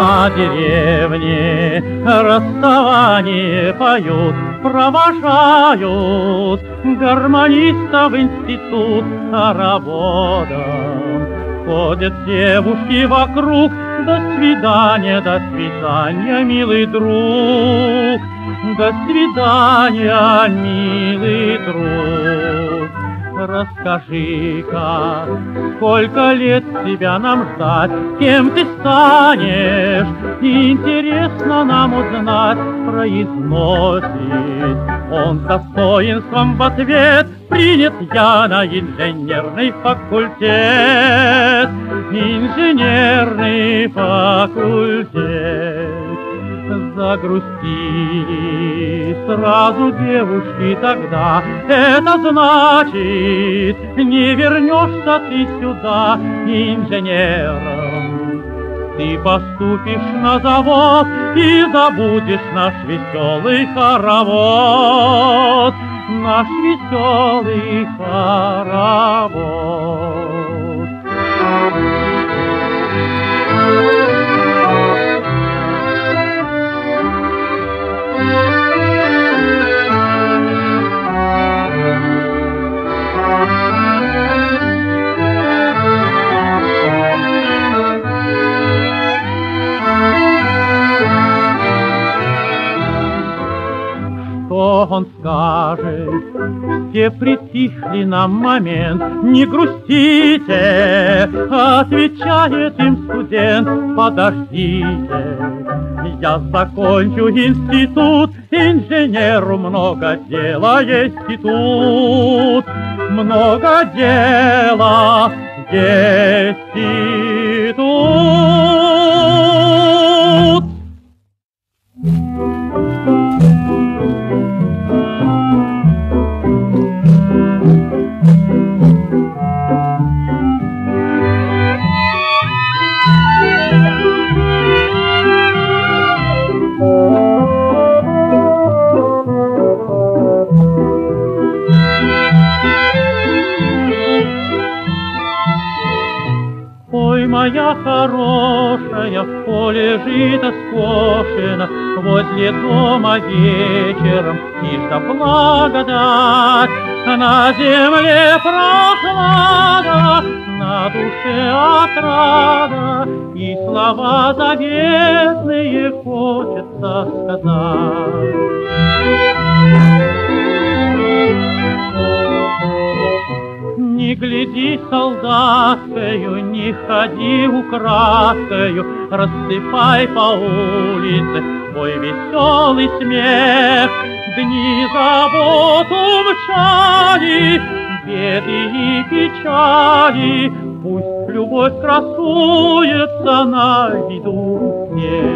на деревне расставание поют, провожают гармонистов институт хороводом. Ходят девушки вокруг, до свидания, до свидания, милый друг, до свидания, милый друг. Расскажи-ка, сколько лет тебя нам ждать, кем ты станешь? Интересно нам узнать, произносит он с достоинством в ответ Принят я на инженерный факультет, инженерный факультет. Загрустили сразу девушки тогда, Это значит, не вернешься ты сюда инженером. Ты поступишь на завод и забудешь наш веселый хоровод, Наш веселый он скажет. Все притихли на момент, не грустите, отвечает им студент, подождите. Я закончу институт, инженеру много дела есть и тут. Много дела есть и тут. Моя хорошая, в поле жито скошено, возле дома вечером снишься благодать. На земле прохлада, на душе отрада, и слова заветные хочется сказать. Не гляди солдатскою, не ходи украдкою, Рассыпай по улице свой веселый смех. Дни забот умчали, беды и печали, Пусть любовь красуется на виду всех.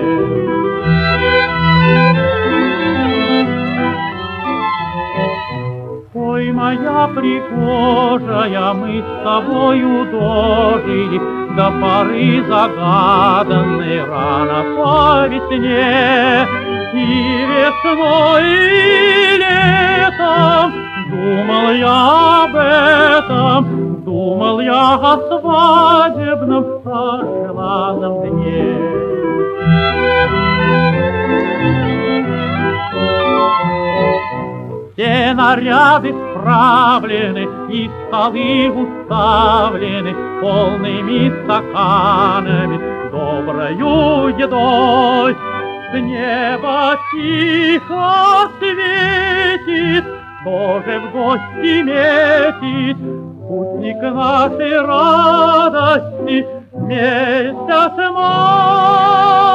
Прихожая, мы с тобою дожили До поры загаданной рано по весне. И весной, и летом думал я об этом, Думал я о свадебном, о желанном дне. Наряды справлены и столы уставлены полными стаканами, доброю едой. С неба тихо светит, тоже в гости метит, Путник нашей радости, месяц май.